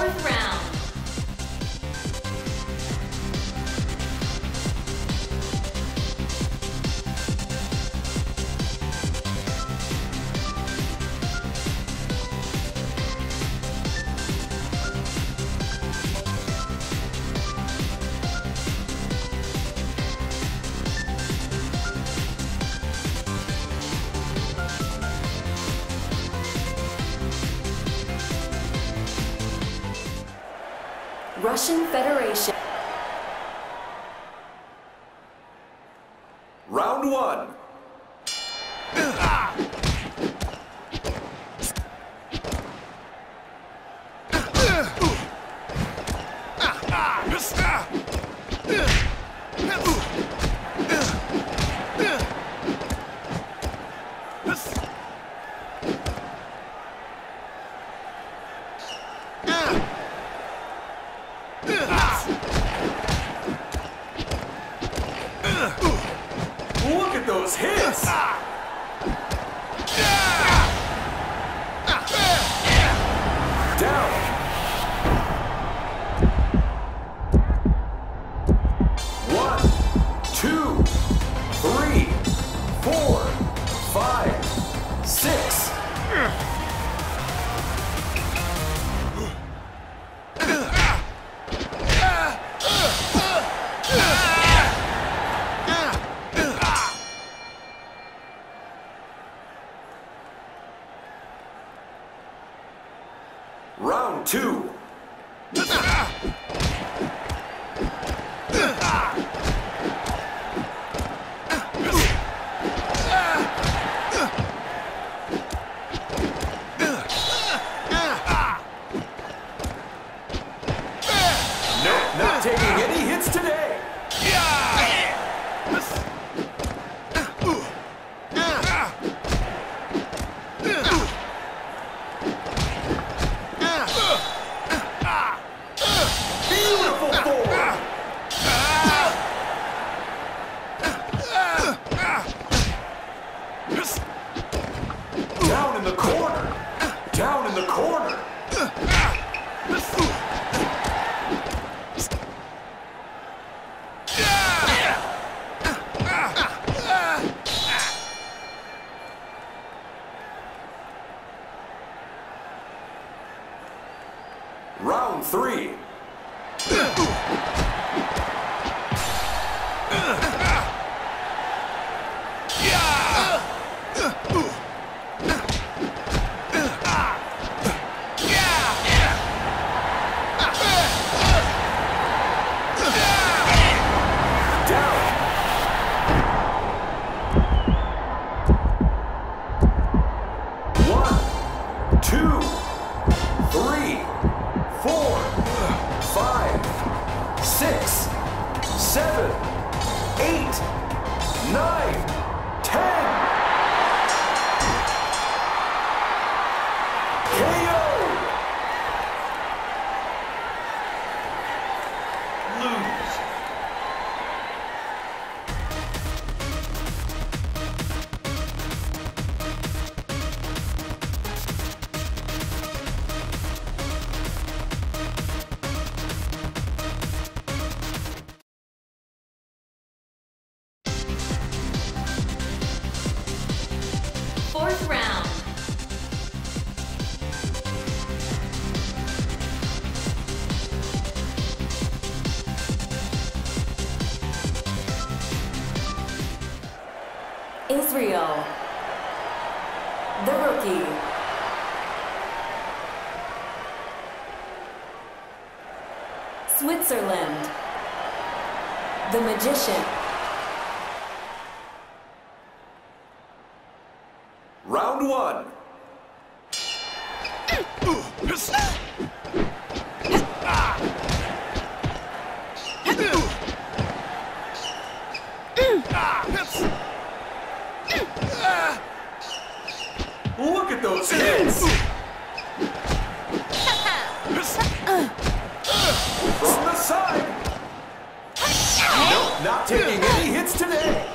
Fourth round. Russian Federation. Round one. Look at those hits! Down. One, two, three, four, five, six. Two. Nope, not taking any hits today. Beautiful Round three. Seven, eight, nine, ten. KO. Lose. Israel. The rookie. Switzerland. The magician. Round one. Look at those hits! From the side! Nope, not taking any hits today!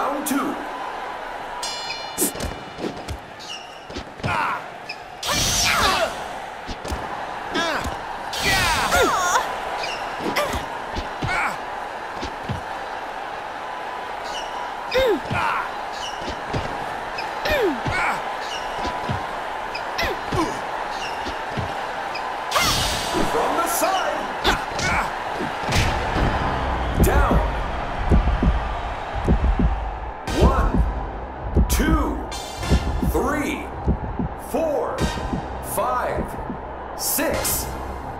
Round two. From